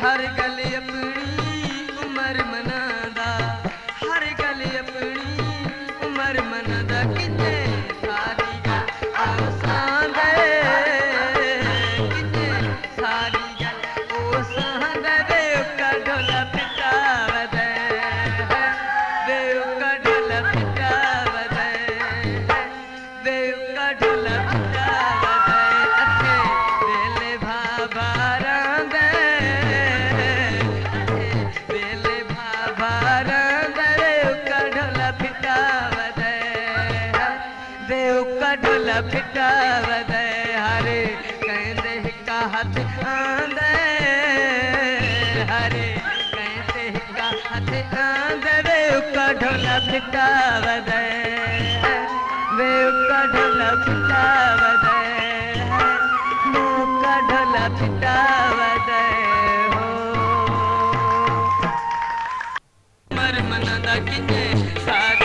हर कर आवदे हरे कहते हिका हथ आंदे। हरे कहते हिका हथ आंदे, वे उका ढोला फिटावदे वे ढोला फिटावदे हो। मर मना दा किते सारे